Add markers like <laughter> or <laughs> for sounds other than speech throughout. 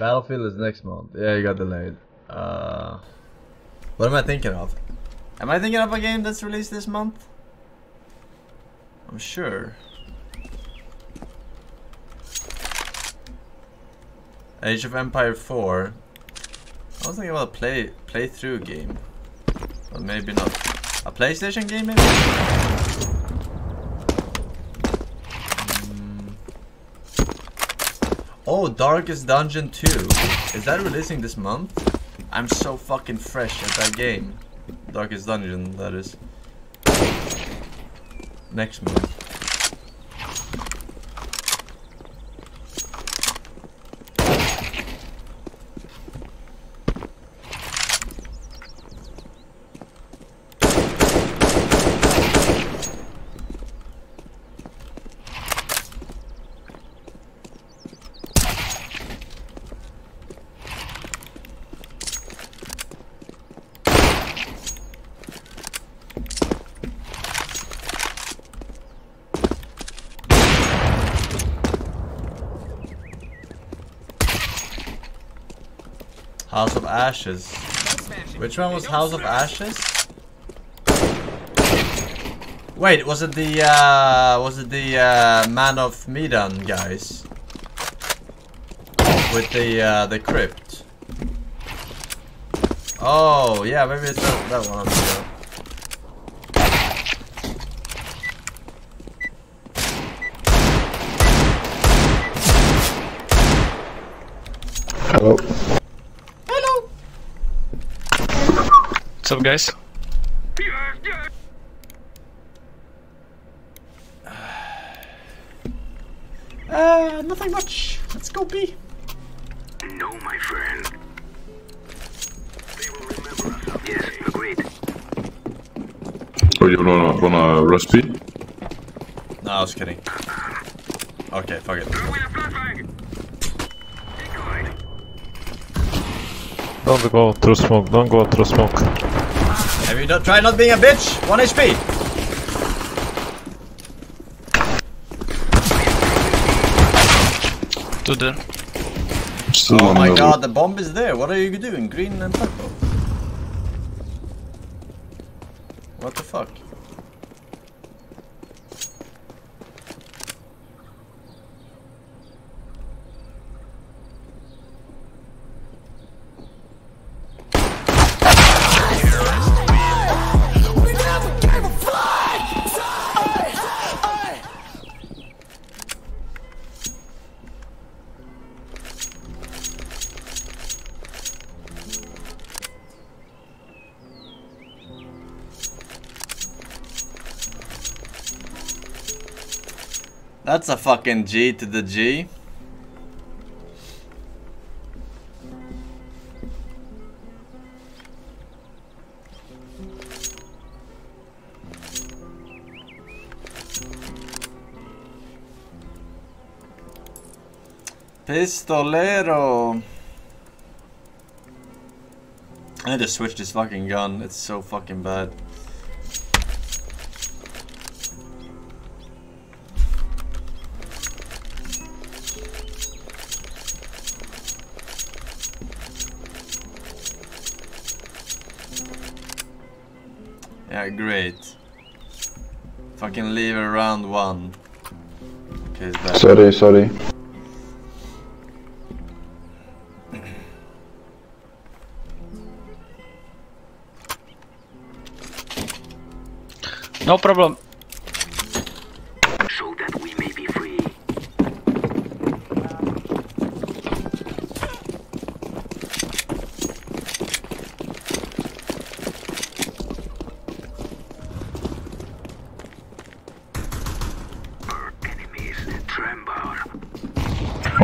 Battlefield is next month. Yeah, you got delayed. Uh, what am I thinking of? Am I thinking of a game that's released this month? I'm sure. Age of Empire 4. I was thinking about a play playthrough game. But maybe not. A PlayStation game maybe? Oh, Darkest Dungeon 2. Is that releasing this month? I'm so fucking fresh at that game. Darkest Dungeon, that is. Next month. House of Ashes. Which one was House of Ashes? Wait, was it the uh, was it the uh, Man of Medan guys with the uh, the crypt? Oh yeah, maybe it's that, that one. Hello. What's up, guys? Uh, nothing much. Let's go B. No, my friend. They will remember us. Yes, agreed. Oh, you wanna, wanna rush B? No, I was kidding. Okay, fuck it. Throwing a flashbang! Decoy. Don't go through smoke, don't go through smoke. Have you not tried not being a bitch? 1 HP. To the... Still Oh my god, the bomb is there. What are you doing? Green and purple. That's a fucking G to the G. Pistolero. I need to switch this fucking gun. It's so fucking bad. Yeah, great. Fucking leave around one. Okay, it's back. Sorry, sorry. No problem. So that we may be free. Our enemies tremble.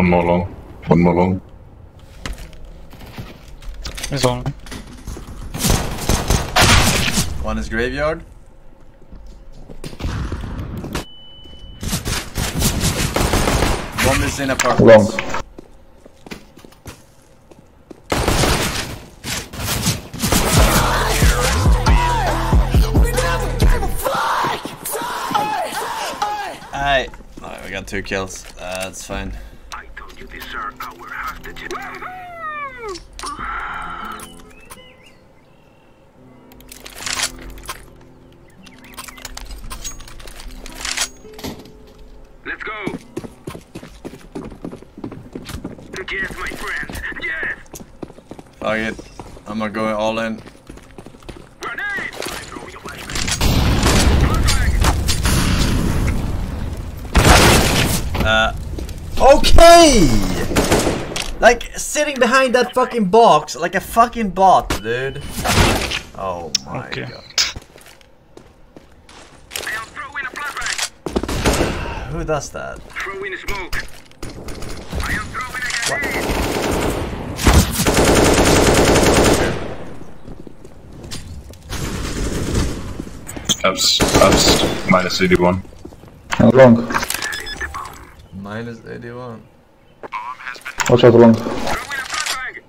One more long. One more long. It's on. One is graveyard. One is in apartments. Long. Alright. Alright, we got two kills. Uh, that's fine. You deserve our. Let's go. Yes, my friends. Yes. Fuck it. I'm gonna go all in. Grenade. I throw your flashbang. Uh, okay! Like, sitting behind that fucking box like a fucking bot, dude. Oh my Okay. god. I am throwing a flashbang. <sighs> Who does that? Throwing smoke. I am throwing a grenade. Abs, abs, minus 81. And long. Minus 81. Watch out long. Throwing a flashbang.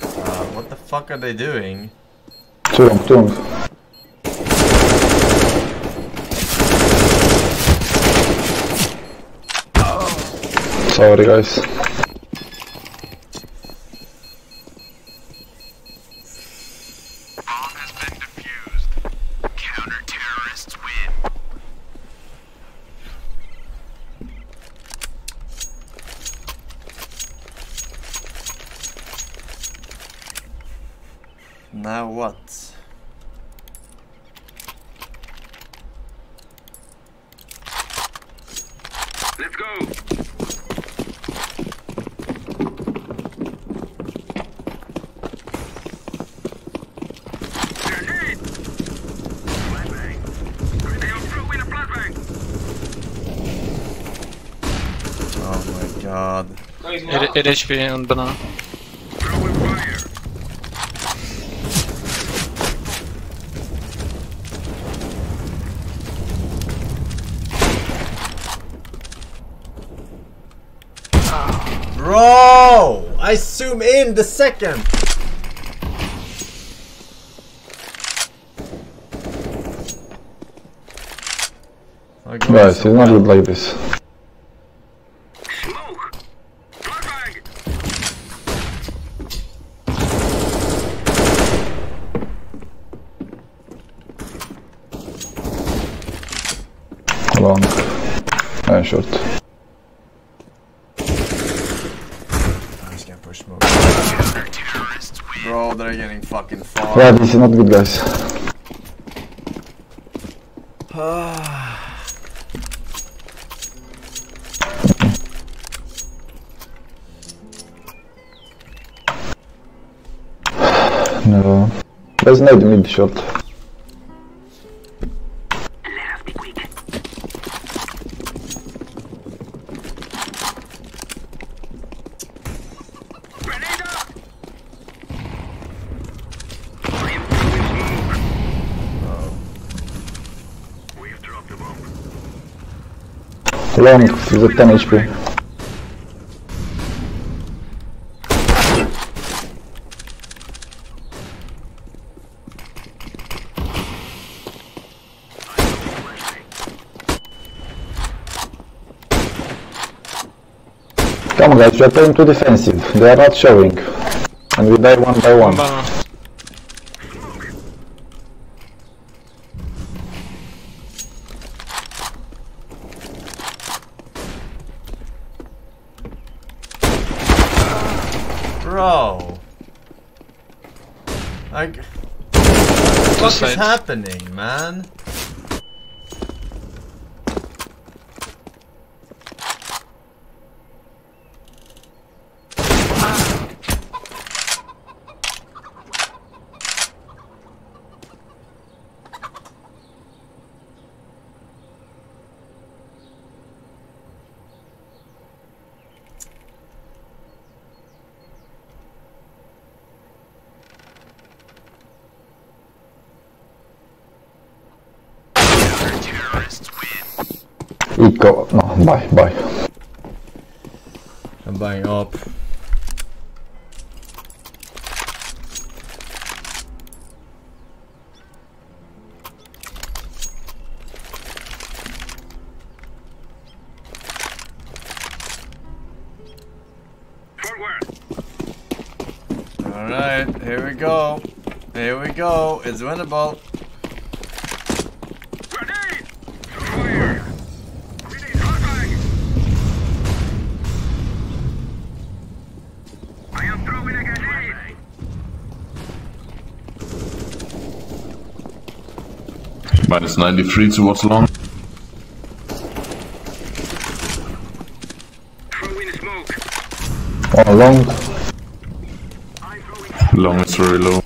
Uh, what the fuck are they doing? Too long, too long. Sorry guys. Bomb has been defused. Counter-terrorists win. Now what? Let's go. Grenade. Flashbang. I am throwing a flashbang. Oh my god. 8, 8 HP on banana. Bro! I zoom in the second! Guys, it's not good like this. Smoke. Flashbang. Long. And short. I'm just gonna push smoke. Bro, they're getting fucking far. Yeah, this is not good Long, he's at 10 HP. Come guys, we are playing too defensive. They are not showing. And we die one by one. Banana. Bro! Like, Close what is side. Happening, man? go. No, bye, bye. I'm buying up. Alright, here we go. Here we go. It's winnable. Minus 93 towards long. Throwing oh, long. Long is very low.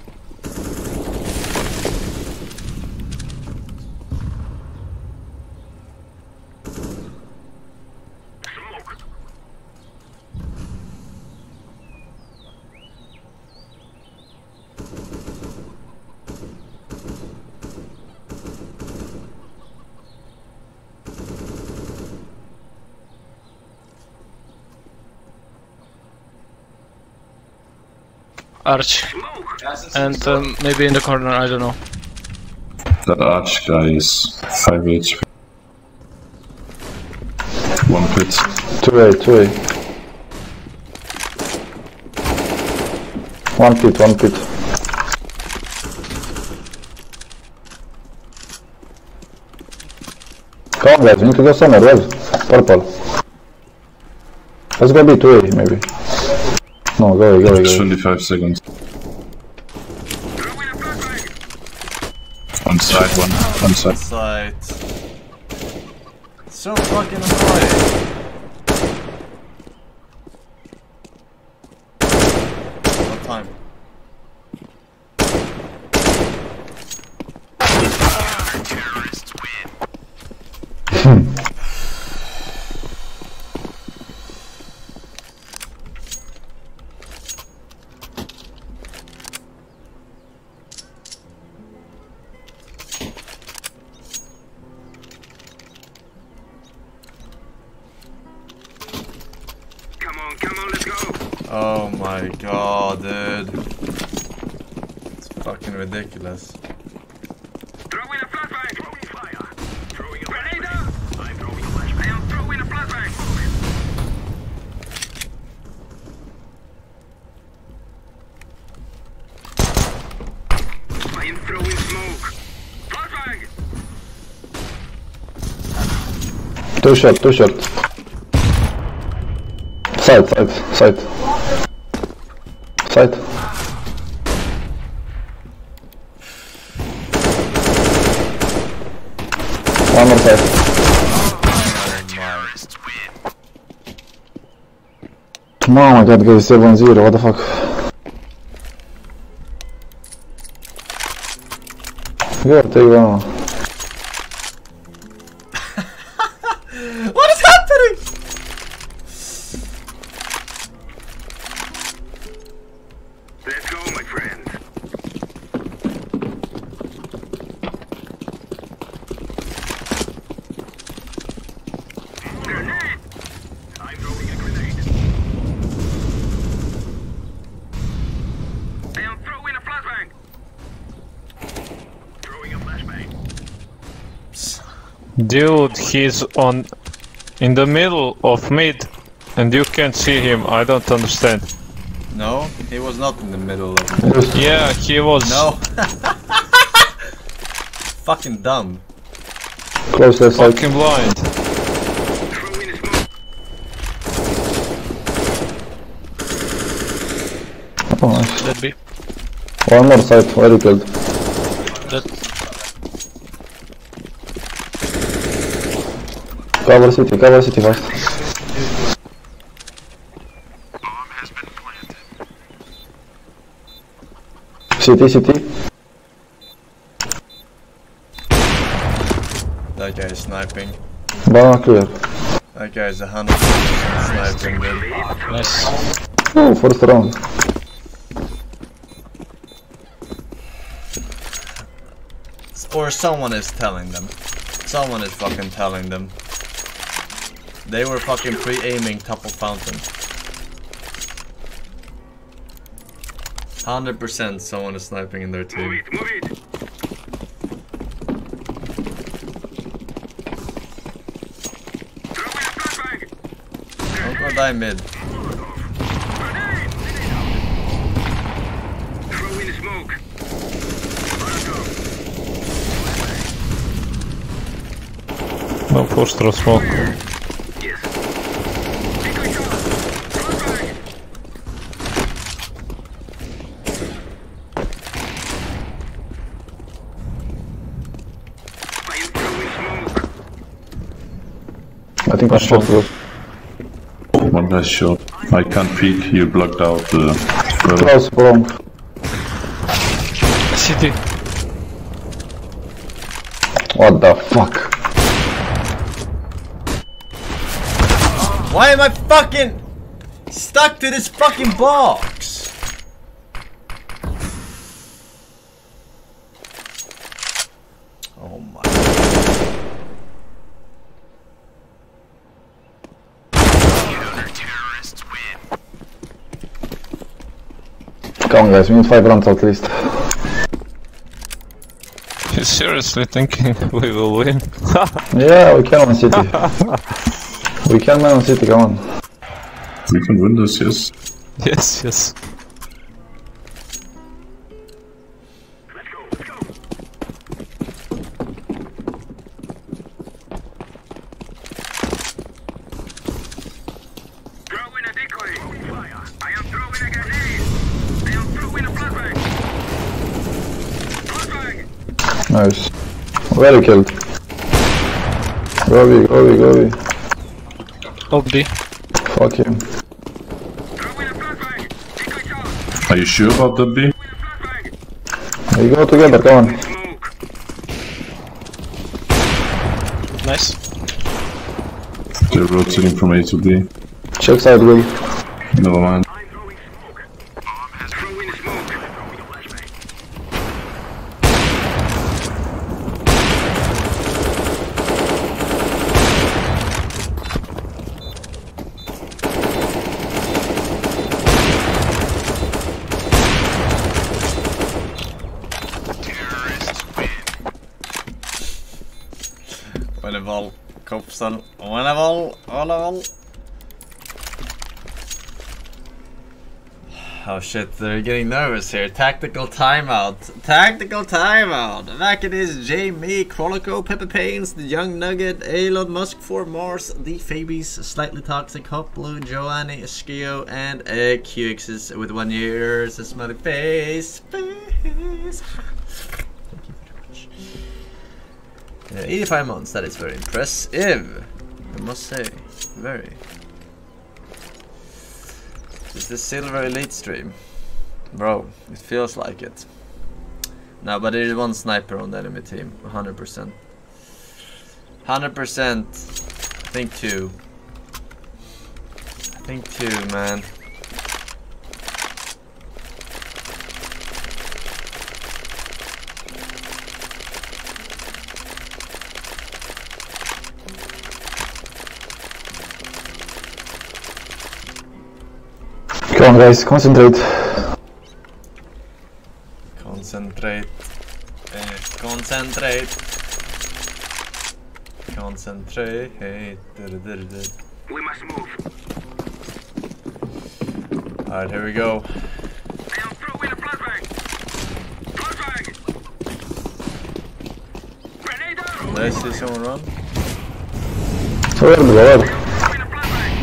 smoke! Arch. And um, maybe in the corner, I don't know. That arch guy is 5 HP. One pit. 2A, 2A. One pit, one pit. Come on guys, we need to go somewhere, well. Purple. Let's go B, 2A maybe. No, go away, go away, go 25 seconds. Throwing a flashbang! One side, one, one side. Sight. So fucking annoying. Two short, two short. Side, side, side. Side. One more side. Mama, that guy is 7-0, what the fuck? Yeah, take one. Dude, he's on in the middle of mid, and you can't see him. I don't understand. No, he was not in the middle of it. Yeah, he was. No. <laughs> fucking dumb. Close left side. Fucking blind. Throwing smoke. Oh, nice. That be. One more side, very killed. Cover city, cover city fast. Bomb has been planted. City, city. That guy is sniping. Banana clear. That guy is a hundred sniping, dude. Nice. Oh, first round. Or someone is telling them. Someone is fucking telling them. They were fucking pre-aiming top of fountain. 100% someone is sniping in there too. Move it, move it. Don't go die mid. No, push through smoke. I think one shot through. One last shot. I can't peek, you blocked out the... Well, Close, long. City. What the fuck? Why am I fucking stuck to this fucking box? Oh my. Come on guys, we need 5 rounds at least. You seriously thinking we will win? <laughs> Yeah, we can on City. <laughs> we can man on City, come on. we can win this, yes. yes, yes. Nice. Very killed. Go B, go B, go B. Top B. Fuck him. Throwing a flashbang. Decoy shot. Are you sure about that B? Throwing a flashbang. We go together, come on. Nice. They're rotating from A to B. Check side, Will. Never mind. I'm throwing smoke. Bomb has throwing smoke. Throwing a flashbang. Volleyball, Kopsal, volleyball, volleyball. Oh shit, they're getting nervous here. Tactical timeout. Tactical timeout. Back it is Jamie, Chronico, Pepper Pains, the Young Nugget, Elon Musk for Mars, the Fabies, Slightly Toxic, Hot Blue, Joanne, Skio, and uh, QXs with one year. It's a smiley face. face. Yeah, 85 months, that is very impressive. I must say. Very. Is this Silver Elite stream? Bro, it feels like it. No, but there is one sniper on the enemy team. 100%. 100%. I think two. I think two, man. On guys, concentrate. Concentrate. Eh, concentrate. Concentrate. Hey. We must move. Alright, here we go. I am throwing a flashbang. Flashbang. Grenade out. Did I see someone run? Så är det bra. Throwing a flashbang.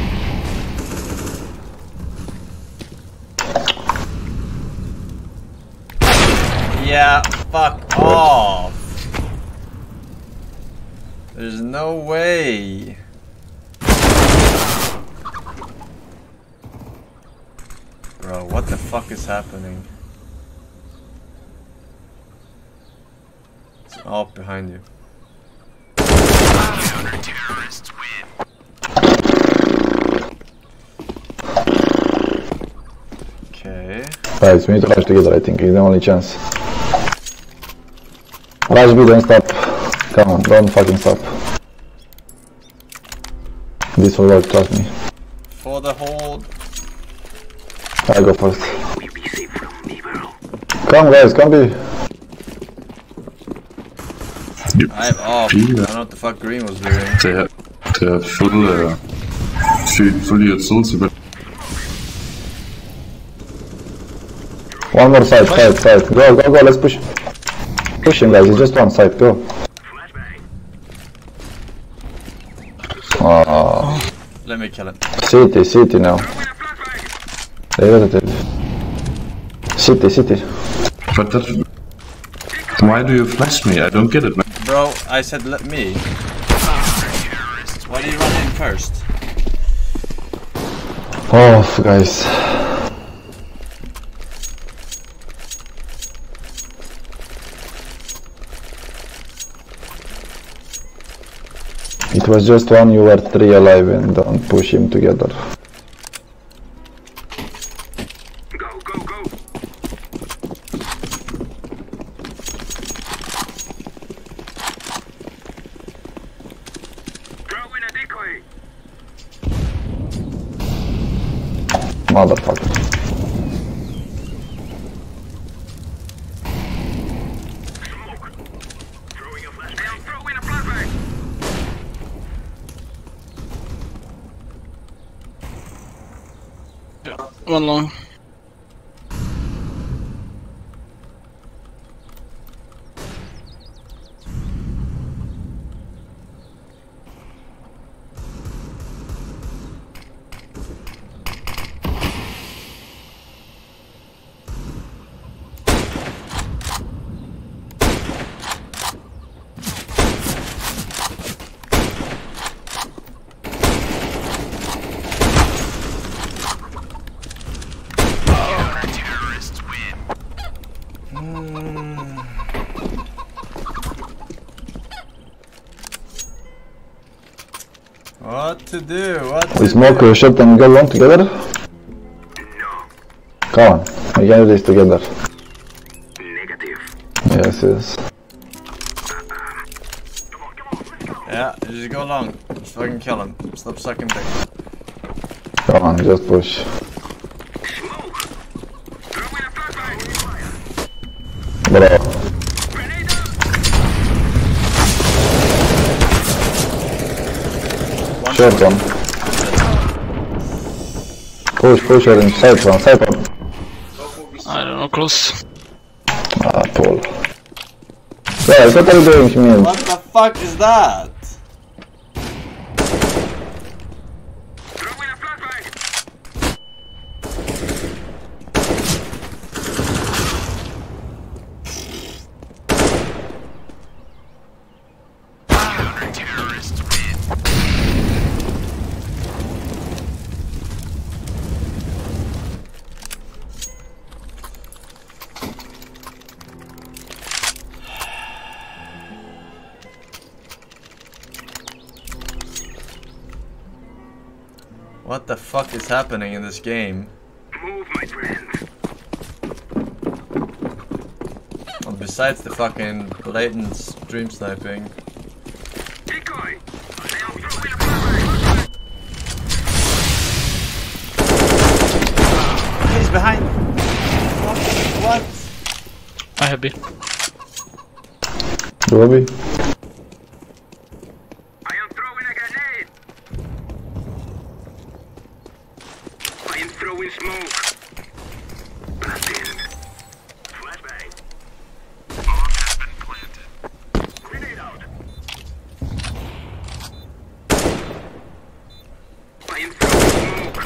Yeah, fuck off. There's no way. Bro, what the fuck is happening? It's all behind you. Okay. Guys, we need to rush together, I think. It's the only chance. Rush B, don't stop. Come on, don't fucking stop. This will work, trust me. For the hold. I go first. Will be safe from me, bro. Come guys, come B. Yep. I'm off. I don't know what the fuck Green was doing. They have, they have full, uh, full, fully at Sulci, but One more side, side, side. Go, go, go, let's push. Push him guys, he's just one side, go. Flashbang. Oh, Let me kill him. Ah. city, city now. Throwing a flashbang. Derivative. City, city. But that... Why do you flash me? I don't get it, man. Bro, I said let me. Why do you run in first? Oh, guys. It was just one, you were three alive and don't push him together. Go, go, go. Throw in a decoy. Motherfucker. Smoke. Throwing a flashbang. I'm throwing a flashbang. One long. What to do? What to We smoke a shot and go long together? Come on, we can do this together. Negative. Yes, yes. Yeah, just go long. Just fucking kill him. Stop sucking dick. Come on, just push. Smoke. Throwing a flashbang. Bro, Grenade out. Short one. Push, push her in side one, side one. I don't know, close. Ah, Paul. Guys, what are you doing to me? What the fuck is that? What the fuck is happening in this game? Move, my friend. Well, besides the fucking blatant stream sniping. Decoy. I am throwing a flashbang. He's behind. What? I have B. Robbie? I am throwing a grenade. I am throwing smoke. Blasting. Flashbang. Bomb has been planted. Grenade out. I am throwing smoke.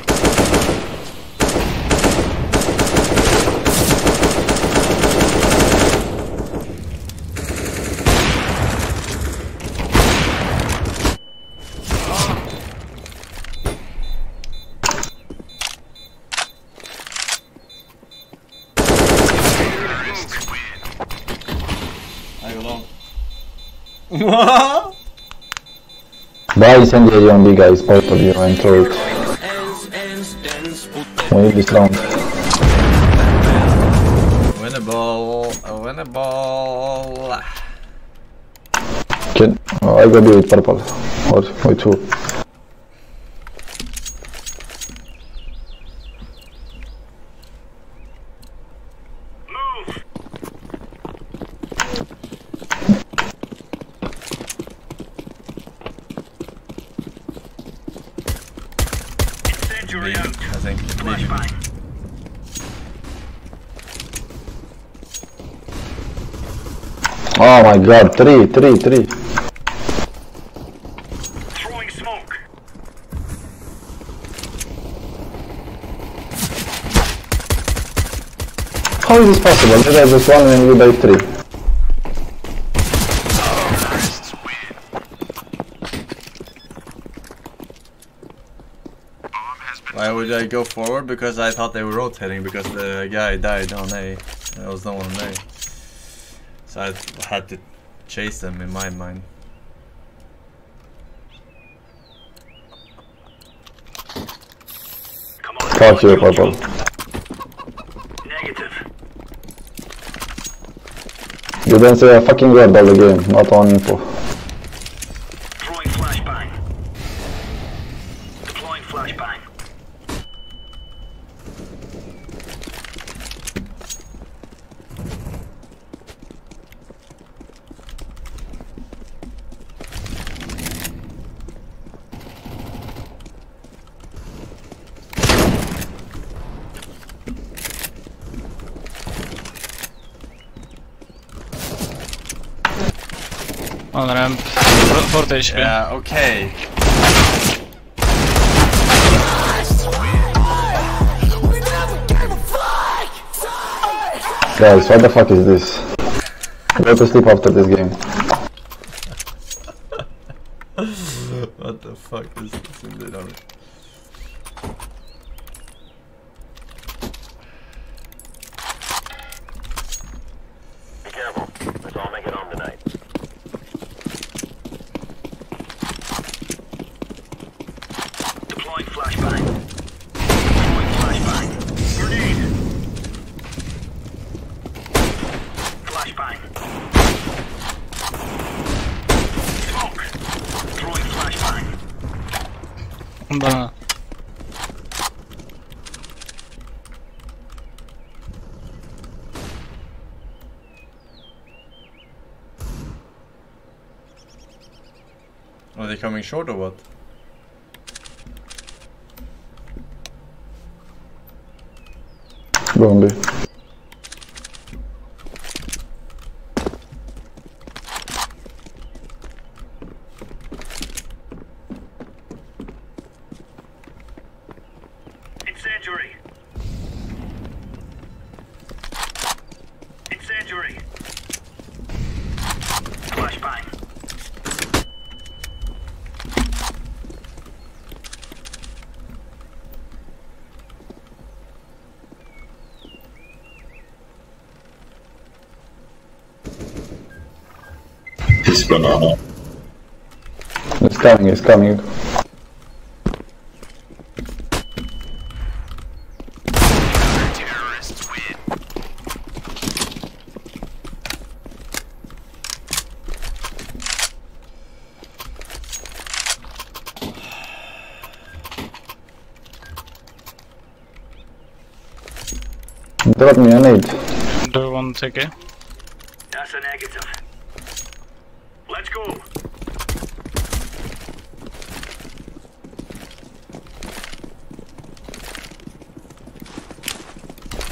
I go long. What? Buy incendiary on B guys, both of you, and it. We need this round. Winnable. A winnable. Can, oh, I go B with purple. Or with two. Oh my god, three, three, three. Throwing smoke. How is this possible? Did I just one and you by three? Why would I go forward? Because I thought they were rotating because the guy died oh, on A. There was no one on A. So I had to chase them in my mind. Come on. Caught you, purple. Negative. You didn't say a fucking word all the game, not on info. Yeah, okay. Guys, what the fuck is this? Go to sleep after this game. Short or what? Go on B. Incendiary. Incendiary. Flashbang. It's banana. It's coming, it's coming. Drop me a nade. Do you want to take A? That's a negative. Let's go.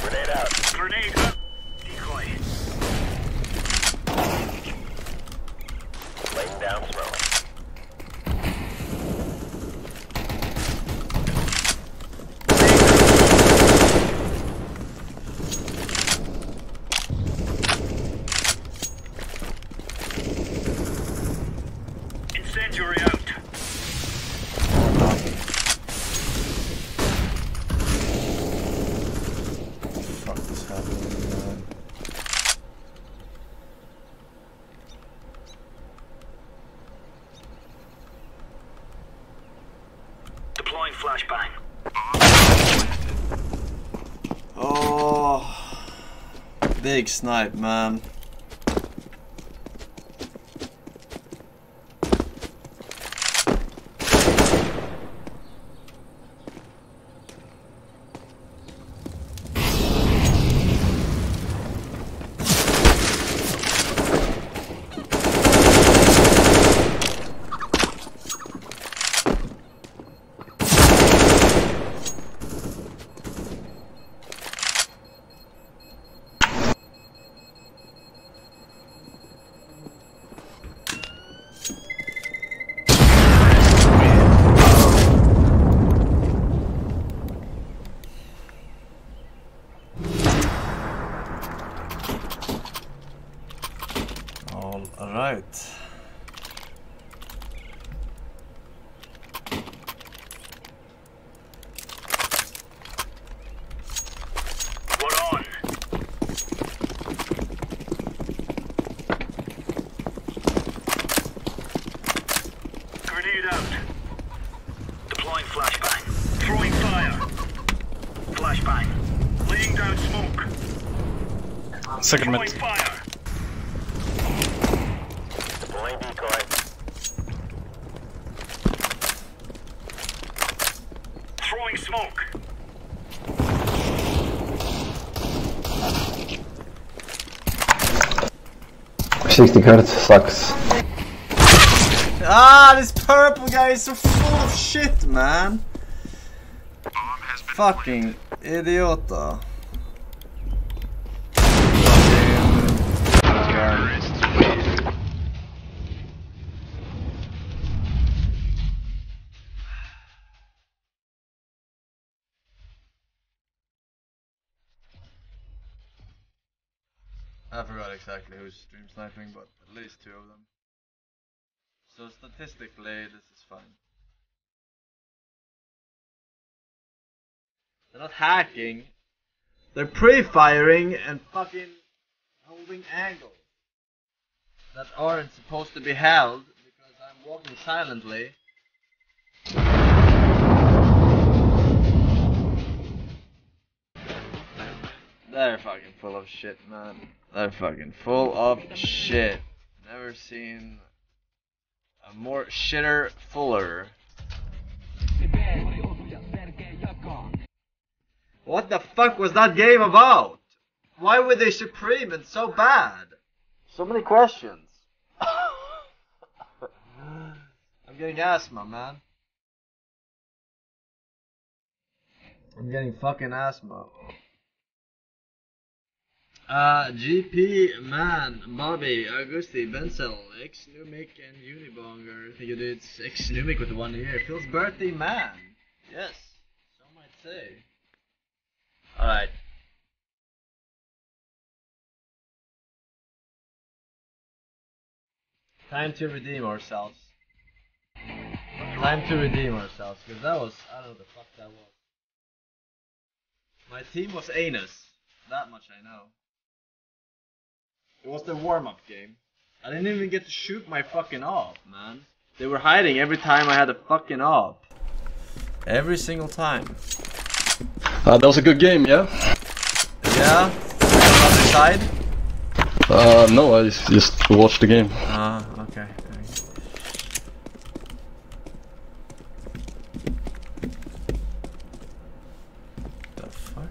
Grenade out. Grenade out. Decoy. Laying down smoke. Incendiary out. Fuck is happening, man? Deploying flashbang. Oh, big snipe, man. Second Throwing mid. fire. Throwing smoke. Sixty cards sucks. Ah, this purple guy is so full of shit, man. Fucking idiota. I forgot exactly who's stream sniping, but at least two of them. So statistically, this is fine. They're not hacking. They're pre-firing and fucking holding angles that aren't supposed to be held because I'm walking silently. They're fucking full of shit, man. They're fucking full of shit. Never seen a more shitter fuller. What the fuck was that game about? Why were they supreme and so bad? So many questions. I'm getting asthma, man. I'm getting fucking asthma. Uh, GP, Man, Bobby, Augusti, Benzel, X Numic, and Unibonger. I think it is X Numic with one ear. Phil's birthday, man. Yes, some might say. Alright. Time to redeem ourselves. Time to redeem ourselves, because that was, I don't know the fuck that was. My team was Anus. That much I know. It was the warm-up game. I didn't even get to shoot my fucking op, man. They were hiding every time I had a fucking op. Every single time. Uh, that was a good game, yeah? Yeah? Other side? Uh, no, I just, just watched the game. Ah, okay. The fuck?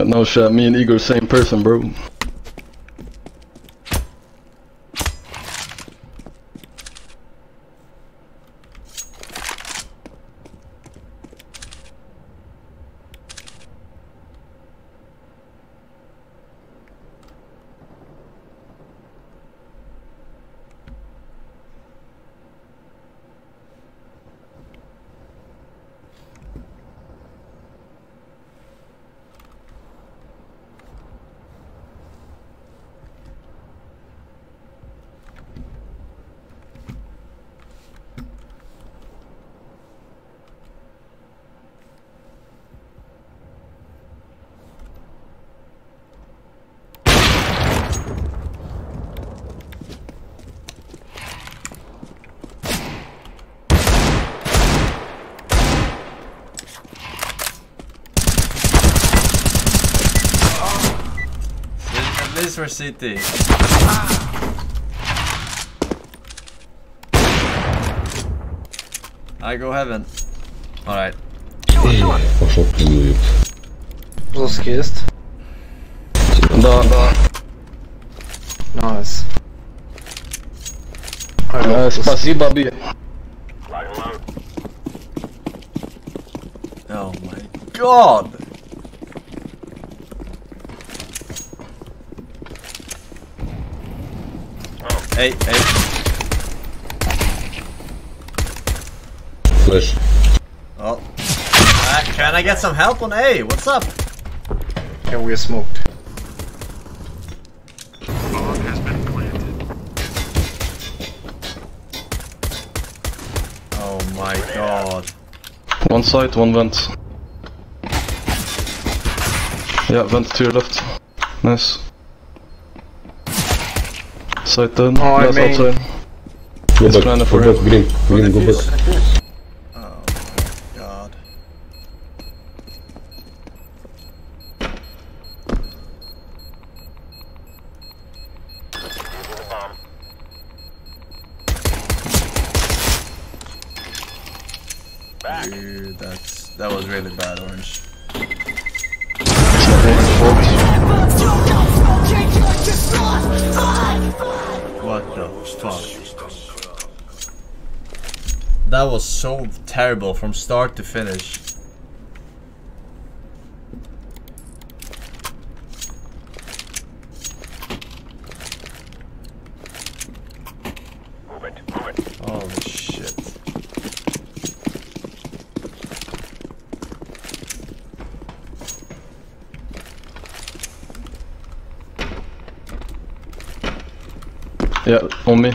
But no shit, me and Igor same person, bro. At least we're CT. I go heaven. Alright. Жесткий есть? Да, да. Найс. Э, спасибо, Би. Oh my god! Hey, hey. flash. Oh. Ah, can I get some help on A? What's up? Yeah, we are smoked. Bomb has been planted. Oh my god. One side, one vent. Yeah, vent to your left. Nice. Side dead. Oh, I Last mean- outside. Go It's back, go for back, him. green. Green, go back. Fuck? That was so terrible from start to finish. Move it, move it. Holy shit. Yeah, on me.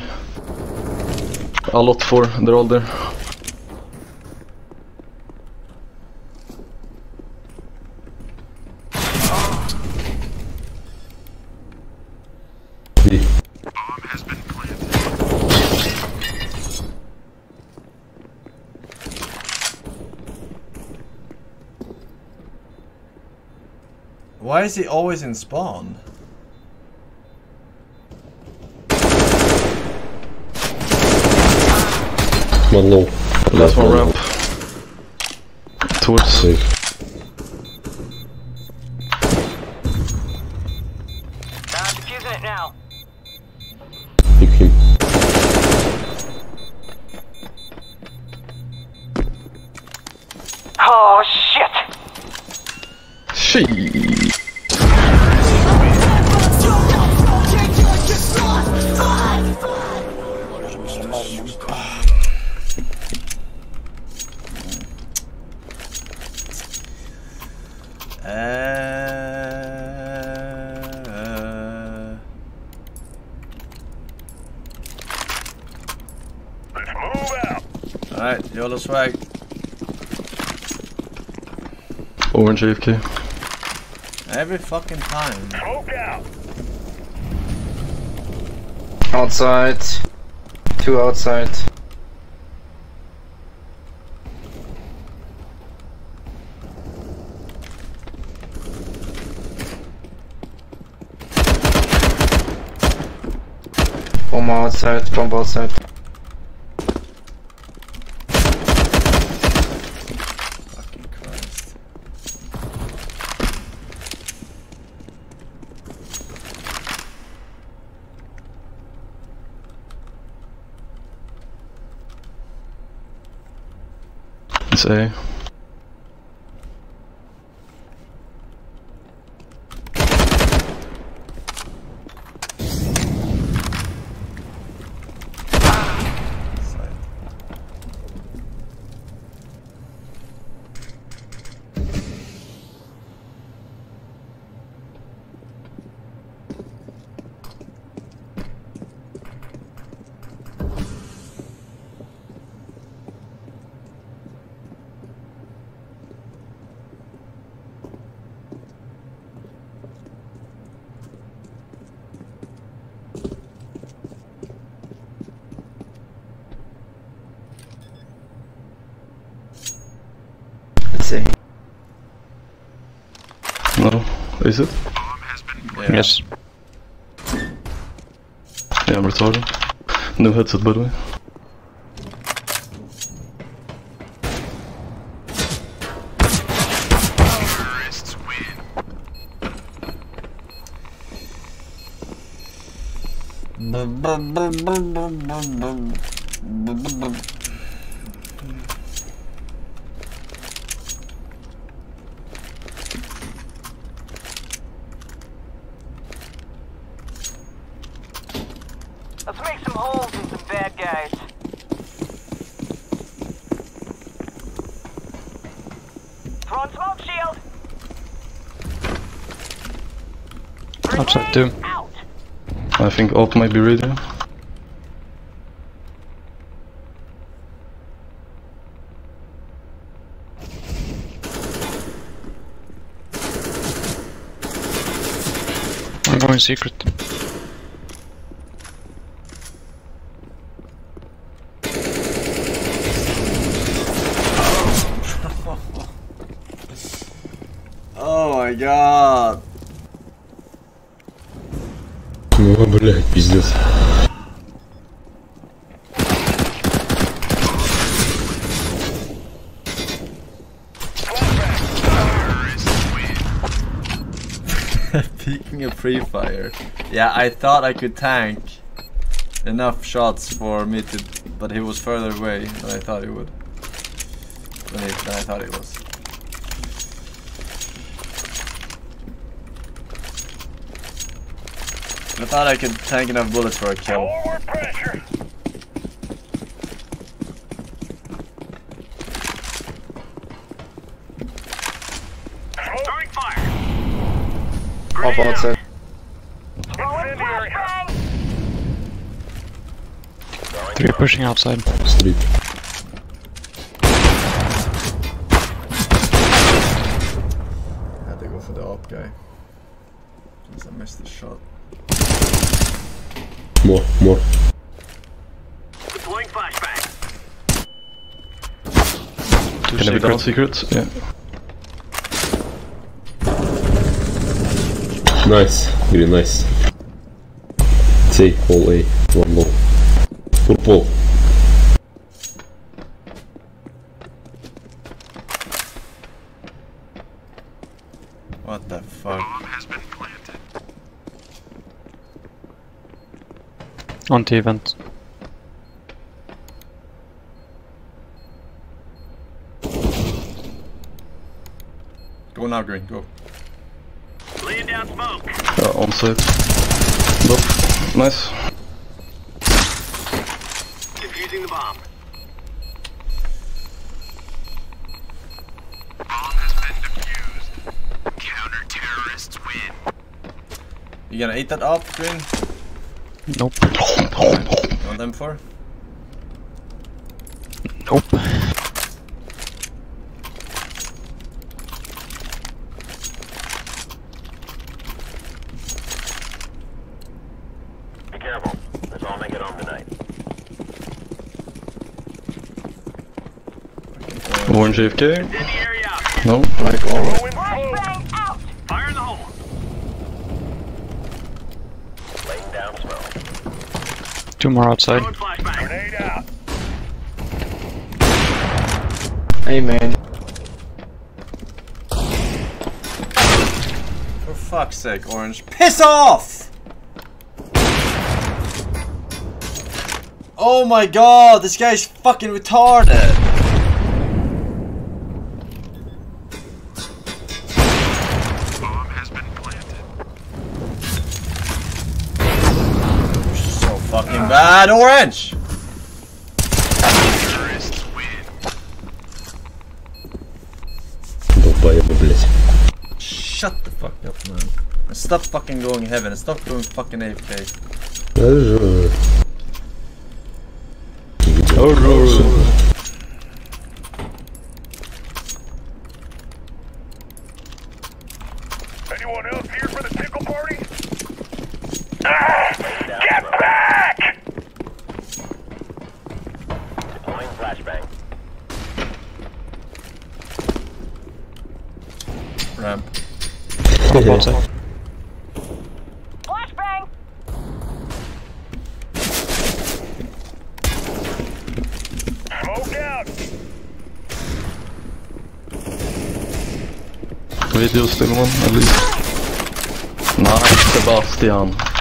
A lot for, they're all there. Why is he always in spawn? One low. Last one low. ramp. Towards. Safe. defusing it now. Pick him. Oh shit! She. Uh, Let's move out. Alright, YOLO swag. Orange AFK. Every fucking time. Smoke out. Outside. Two outside. Bomb outside, bomb outside. Fucking Christ. It's A. Side. Let's see. No. Is it? Yeah. Yes. Yeah, I'm retarded. No headset by the way. Bum, bum, bum. Let's make some holes in some bad guys. Throwing smoke shield. Outside too. Out. I think op might be ready. I'm going secret. Pre-fire. Yeah, I thought I could tank enough shots for me to, but he was further away than I thought he would. Than, he, than I thought he was. I thought I could tank enough bullets for a kill. Forward pressure. Throwing fire. Up outside. Throwing Incendiary. flashbang. Three pushing outside. Street. I had to go for the op guy. Since I missed the shot. More, more. Deploying flashbang. Two Can I be down secret. secret? Yeah. Nice. Really nice. Say, all A. One low. Purple. What the fuck? has been planted. On the event. Go now, Green, go. Laying down smoke. Yeah, on site. Nope. Nice. Defusing the bomb. Bomb has been defused. Counter-terrorists win. You gonna eat that up, Green? Nope. You want them for? Nope. Be careful. Let's all make it home tonight. Orange AFK? Incendiary out. No. Like all. Throwing smoke. Flashbang out. Fire in the hole. Laying down smoke. Two more outside. Throwing flashbang. Grenade out. Hey man. For fuck's sake, Orange. Piss off! Oh my god, this guy's fucking retarded! an orange! Shut the fuck up, man. Stop fucking going heaven. Stop going fucking AFK. Deploying flashbang. Ramp. Flashbang. Smoke out. Radio still one at least. Nice, Sebastian.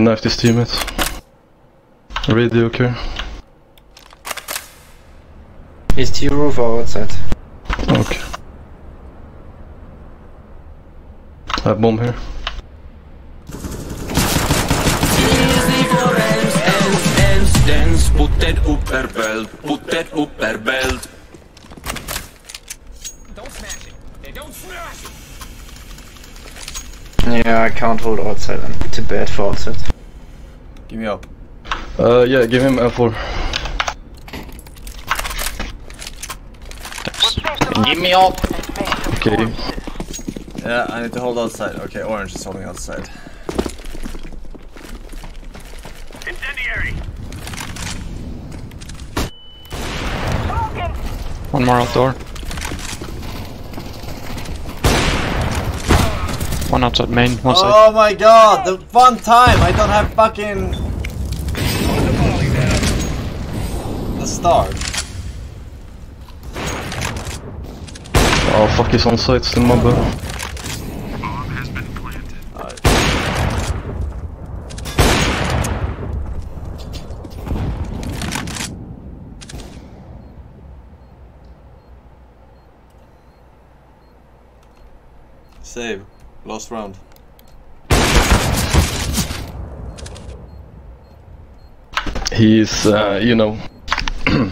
He knifed his teammates. Radio care. He's to your roof or outside. Okay. I have bomb here. Put that up her belt, put that up her belt. Don't smash it. Hey, don't smash it. Yeah, I can't hold outside. I'm too bad for outside. Give me up. Uh, yeah, give him F4. Give me up. Okay. Yeah, I need to hold outside. Okay, orange is holding outside. Incendiary. One more outdoor. One outside main, one side. Oh my god, the one time I don't have fucking the star. Oh fuck, he's on site still, my bad. Bomb has been planted. Save. Last round. He's, uh, you know. <clears throat>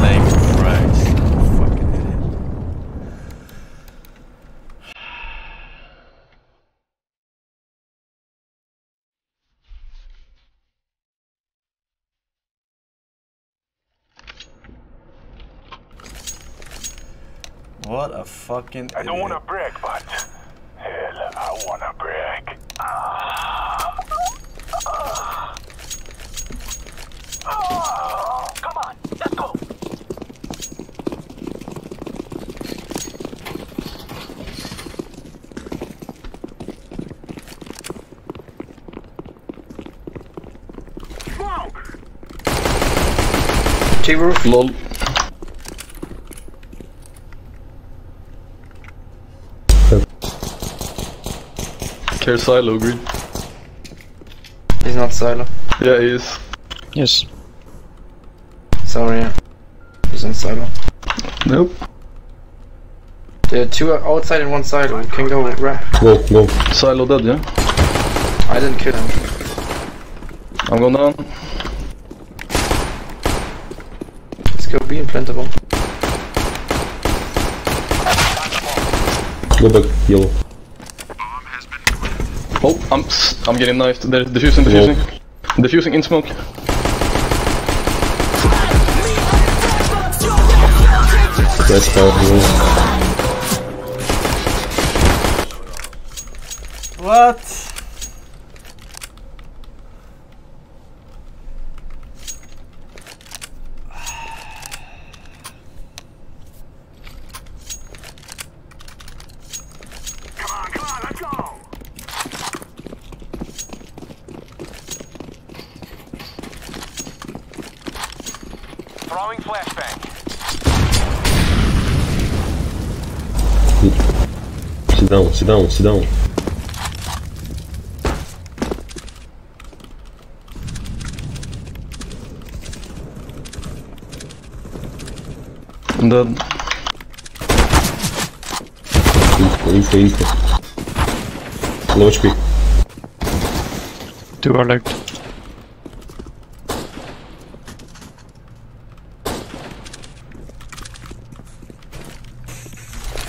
Playing frags. Fucking idiot. What a fucking I don't idiot. wanna brag, but hell, I wanna brag. Oh, come on, let's go. Smoke. T roof. LOL. Care silo, green. He's not silo. Yeah, he is. Yes. Sorry. yeah. He's on silo. Nope. There are two outside and one silo. We can go right. Whoa, whoa. Silo dead, yeah? I didn't kill him. I'm going down. Let's go be implantable. Go back, yellow. Bomb has been planted. Oh, I'm I'm getting knifed. They're defusing, defusing. Defusing in smoke. Nice fire, yellow. What? Come on, come on, let's go. Throwing flashbang. Sit down, sit down, sit down. I'm dead. Info, info, info. Low HP. Two are left.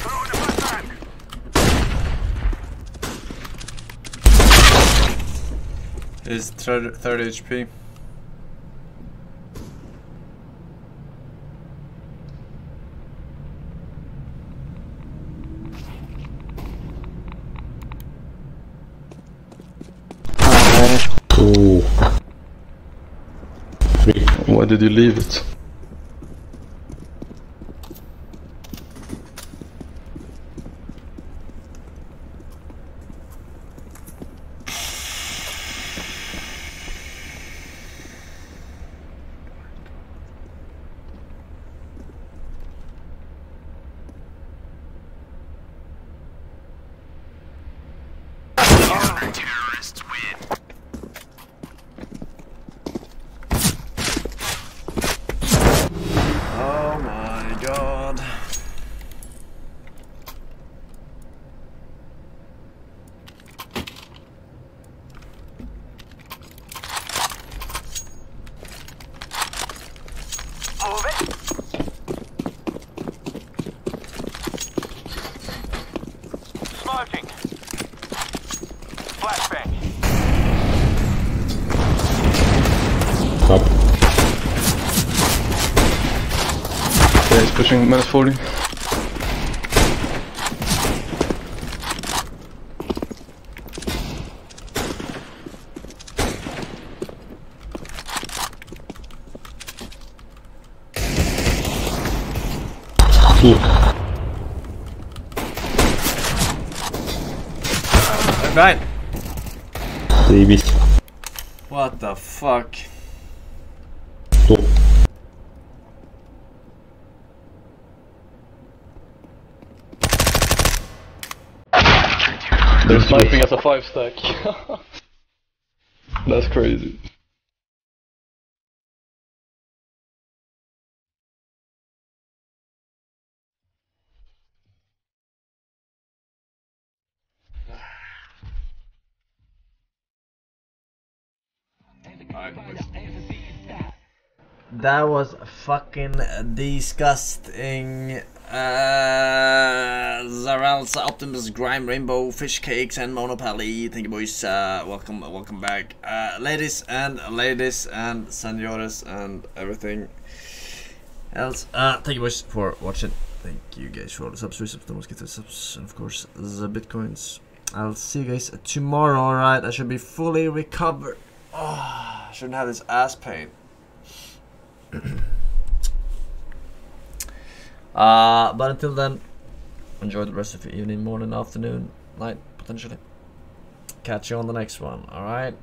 Throwing the flashbang. 30, 30 HP. Why did you leave it? Oh my god. Move it. Smoking. Flashbang. Up. Yeah, he's pushing minus 40. Right. Babies. What the fuck? Sniping as a 5 stack. <laughs> That's crazy. That was fucking disgusting. Uh, Zarel's Optimus Grime Rainbow Fish Cakes and Monopoly. Thank you, boys. Uh, welcome, welcome back, uh, ladies and ladies and senores and everything else. Uh, thank you, boys, for watching. Thank you guys for all the subs, resubs, the mosquito subs, and of course the bitcoins. I'll see you guys tomorrow. All right, I should be fully recovered. Oh, I shouldn't have this ass pain. <clears throat> uh, but until then, enjoy the rest of your evening, morning, afternoon, night, potentially. Catch you on the next one, alright?